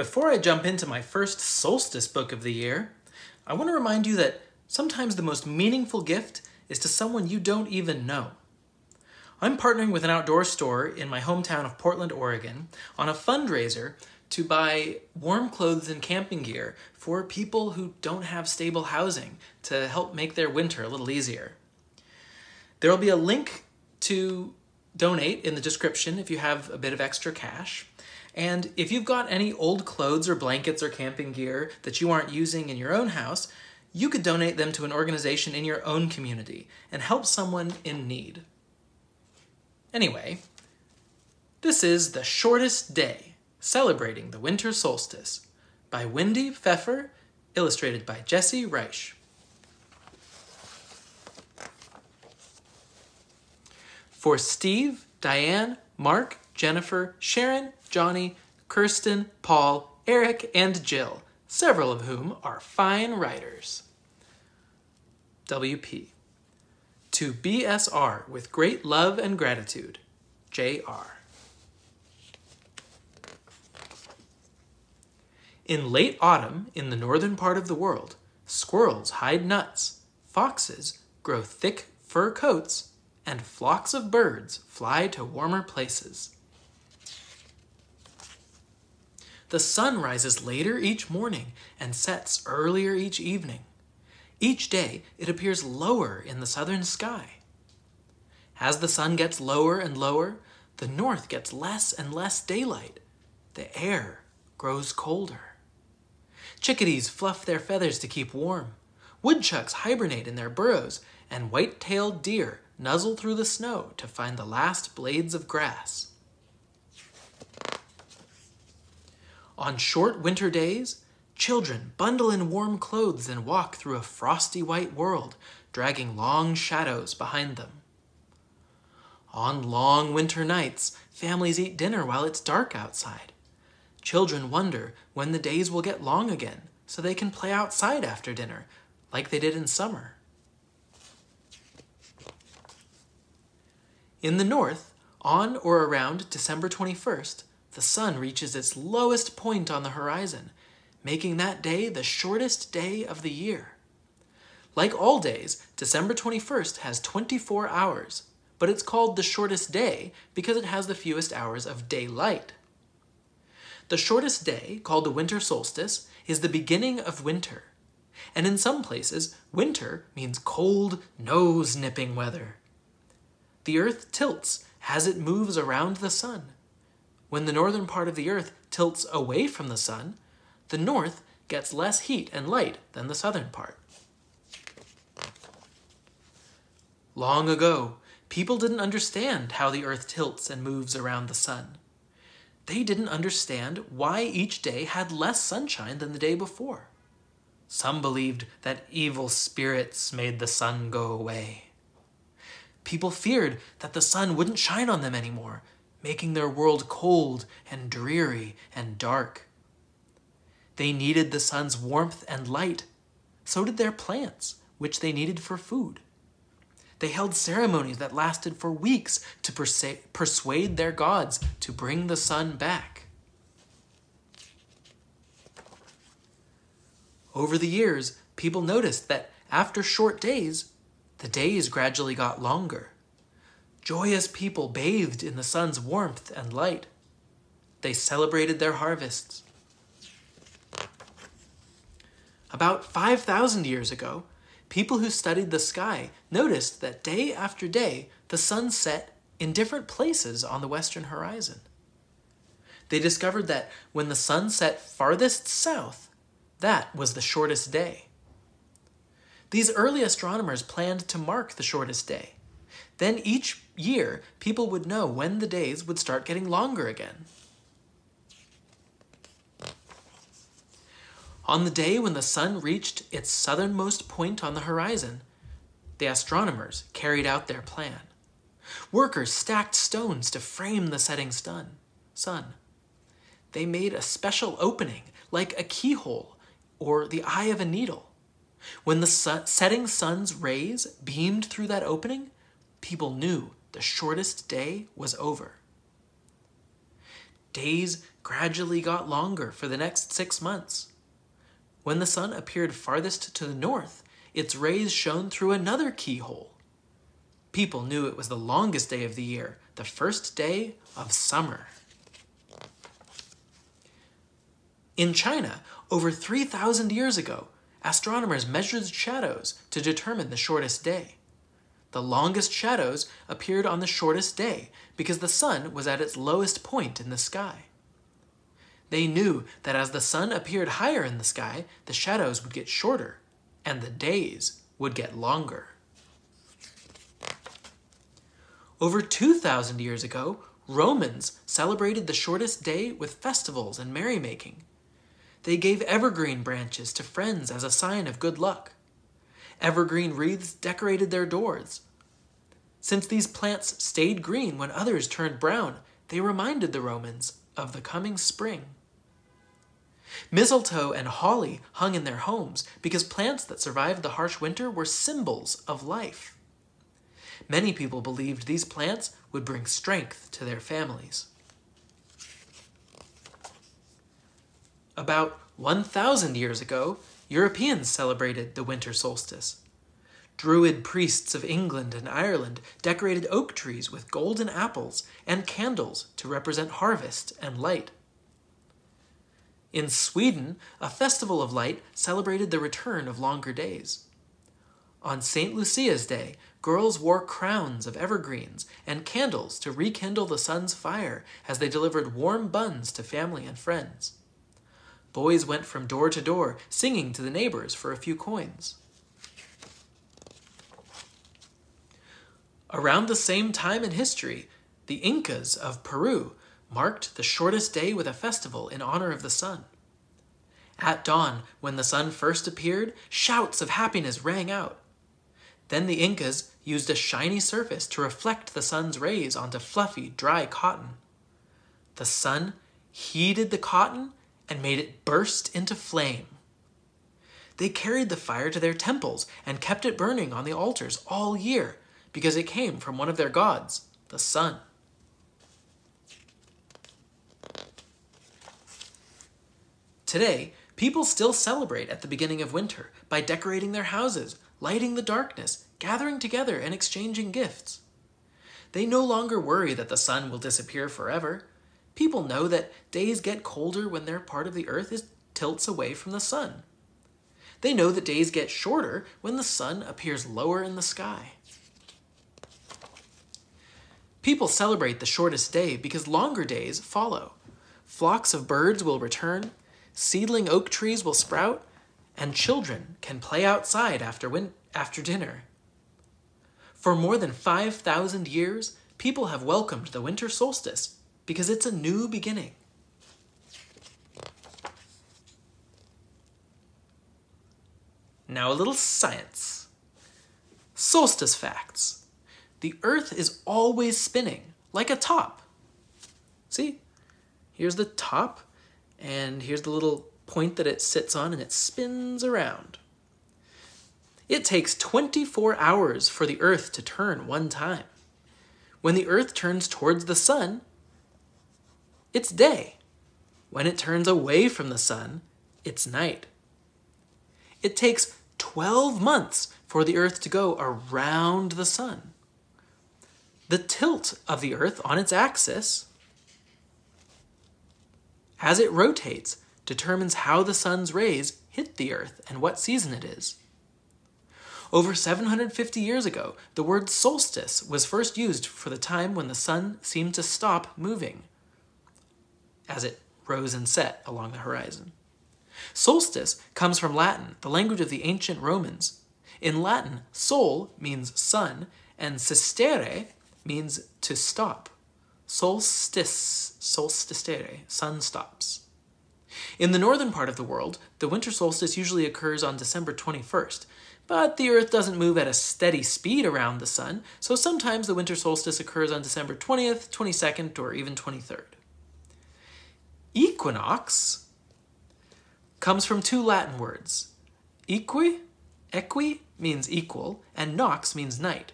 Before I jump into my first solstice book of the year, I want to remind you that sometimes the most meaningful gift is to someone you don't even know. I'm partnering with an outdoor store in my hometown of Portland, Oregon on a fundraiser to buy warm clothes and camping gear for people who don't have stable housing to help make their winter a little easier. There will be a link to donate in the description if you have a bit of extra cash. And if you've got any old clothes or blankets or camping gear that you aren't using in your own house, you could donate them to an organization in your own community and help someone in need. Anyway, this is The Shortest Day, celebrating the winter solstice, by Wendy Pfeffer, illustrated by Jesse Reisch. For Steve, Diane, Mark, Jennifer, Sharon, Johnny, Kirsten, Paul, Eric, and Jill, several of whom are fine writers. WP. To BSR with great love and gratitude, JR. In late autumn, in the northern part of the world, squirrels hide nuts, foxes grow thick fur coats, and flocks of birds fly to warmer places. The sun rises later each morning and sets earlier each evening. Each day it appears lower in the southern sky. As the sun gets lower and lower, the north gets less and less daylight. The air grows colder. Chickadees fluff their feathers to keep warm. Woodchucks hibernate in their burrows, and white tailed deer nuzzle through the snow to find the last blades of grass. On short winter days, children bundle in warm clothes and walk through a frosty white world, dragging long shadows behind them. On long winter nights, families eat dinner while it's dark outside. Children wonder when the days will get long again so they can play outside after dinner, like they did in summer. In the north, on or around December 21st, the sun reaches its lowest point on the horizon, making that day the shortest day of the year. Like all days, December 21st has 24 hours, but it's called the shortest day because it has the fewest hours of daylight. The shortest day, called the winter solstice, is the beginning of winter. And in some places, winter means cold, nose nipping weather. The earth tilts as it moves around the sun. When the northern part of the Earth tilts away from the sun, the north gets less heat and light than the southern part. Long ago, people didn't understand how the Earth tilts and moves around the sun. They didn't understand why each day had less sunshine than the day before. Some believed that evil spirits made the sun go away. People feared that the sun wouldn't shine on them anymore making their world cold and dreary and dark. They needed the sun's warmth and light. So did their plants, which they needed for food. They held ceremonies that lasted for weeks to persuade their gods to bring the sun back. Over the years, people noticed that after short days, the days gradually got longer. Joyous people bathed in the sun's warmth and light. They celebrated their harvests. About 5,000 years ago, people who studied the sky noticed that day after day the sun set in different places on the western horizon. They discovered that when the sun set farthest south, that was the shortest day. These early astronomers planned to mark the shortest day. Then each year, people would know when the days would start getting longer again. On the day when the sun reached its southernmost point on the horizon, the astronomers carried out their plan. Workers stacked stones to frame the setting sun. sun. They made a special opening, like a keyhole or the eye of a needle. When the setting sun's rays beamed through that opening, people knew the shortest day was over. days gradually got longer for the next six months. When the sun appeared farthest to the north, its rays shone through another keyhole. People knew it was the longest day of the year, the first day of summer. In China, over 3,000 years ago, astronomers measured shadows to determine the shortest day. The longest shadows appeared on the shortest day because the sun was at its lowest point in the sky. They knew that as the sun appeared higher in the sky, the shadows would get shorter and the days would get longer. Over 2,000 years ago, Romans celebrated the shortest day with festivals and merrymaking. They gave evergreen branches to friends as a sign of good luck. Evergreen wreaths decorated their doors. Since these plants stayed green when others turned brown, they reminded the Romans of the coming spring. Mistletoe and holly hung in their homes because plants that survived the harsh winter were symbols of life. Many people believed these plants would bring strength to their families. About 1,000 years ago, Europeans celebrated the winter solstice. Druid priests of England and Ireland decorated oak trees with golden apples and candles to represent harvest and light. In Sweden, a festival of light celebrated the return of longer days. On St. Lucia's Day, girls wore crowns of evergreens and candles to rekindle the sun's fire as they delivered warm buns to family and friends. Boys went from door to door, singing to the neighbors for a few coins. Around the same time in history, the Incas of Peru marked the shortest day with a festival in honor of the sun. At dawn, when the sun first appeared, shouts of happiness rang out. Then the Incas used a shiny surface to reflect the sun's rays onto fluffy, dry cotton. The sun heated the cotton and made it burst into flame. They carried the fire to their temples and kept it burning on the altars all year because it came from one of their gods, the sun. Today, people still celebrate at the beginning of winter by decorating their houses, lighting the darkness, gathering together, and exchanging gifts. They no longer worry that the sun will disappear forever People know that days get colder when their part of the earth is tilts away from the sun. They know that days get shorter when the sun appears lower in the sky. People celebrate the shortest day because longer days follow. Flocks of birds will return, seedling oak trees will sprout, and children can play outside after, win- after dinner. For more than 5,000 years, people have welcomed the winter solstice because it's a new beginning. Now, a little science. Solstice facts. The Earth is always spinning, like a top. See? Here's the top, and here's the little point that it sits on, and it spins around. It takes 24 hours for the Earth to turn one time. When the Earth turns towards the sun, it's day. When it turns away from the sun, it's night. It takes 12 months for the Earth to go around the sun. The tilt of the Earth on its axis, as it rotates, determines how the sun's rays hit the Earth and what season it is. Over 750 years ago, the word solstice was first used for the time when the sun seemed to stop moving as it rose and set along the horizon. Solstice comes from Latin, the language of the ancient Romans. In Latin, sol means sun, and sistere means to stop. Solstice, solsticere, sun stops. In the northern part of the world, the winter solstice usually occurs on December 21st, but the Earth doesn't move at a steady speed around the sun, so sometimes the winter solstice occurs on December 20th, 22nd, or even 23rd. Equinox comes from two Latin words. Equi, equi means equal, and nox means night.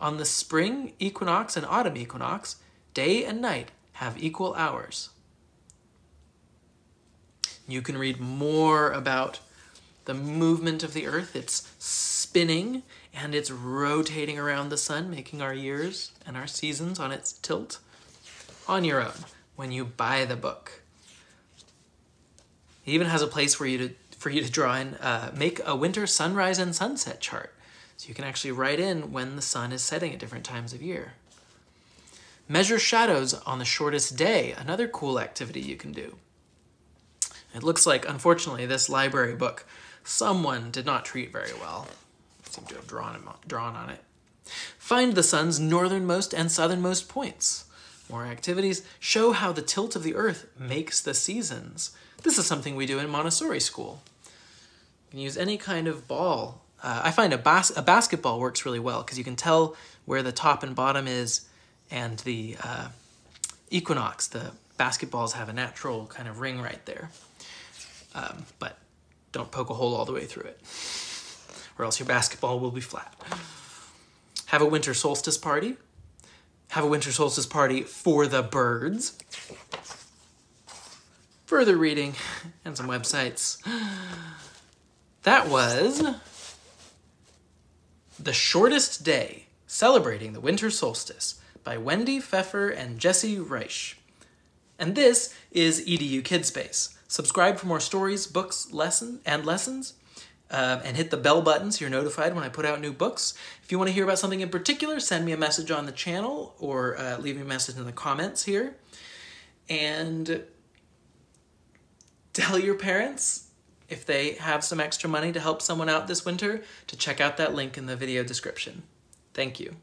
On the spring equinox and autumn equinox, day and night have equal hours. You can read more about the movement of the Earth. It's spinning and it's rotating around the sun, making our years and our seasons on its tilt on your own when you buy the book. It even has a place for you to for you to draw in, uh, make a winter sunrise and sunset chart. So you can actually write in when the sun is setting at different times of year. Measure shadows on the shortest day, another cool activity you can do. It looks like, unfortunately, this library book someone did not treat very well. Seem to have drawn, drawn on it. Find the sun's northernmost and southernmost points. More activities show how the tilt of the earth makes the seasons. This is something we do in Montessori school. You can use any kind of ball. Uh, I find a, bas a basketball works really well because you can tell where the top and bottom is and the uh, equinox, the basketballs have a natural kind of ring right there. Um, but don't poke a hole all the way through it, or else your basketball will be flat. Have a winter solstice party. Have a winter solstice party for the birds. Further reading and some websites. That was The Shortest Day, Celebrating the Winter Solstice by Wendy Pfeffer and Jesse Reisch. And this is EDU Kidspace. Subscribe for more stories, books, lesson, and lessons. Uh, and hit the bell button so you're notified when I put out new books. If you want to hear about something in particular, send me a message on the channel or uh, leave me a message in the comments here. And tell your parents if they have some extra money to help someone out this winter to check out that link in the video description. Thank you.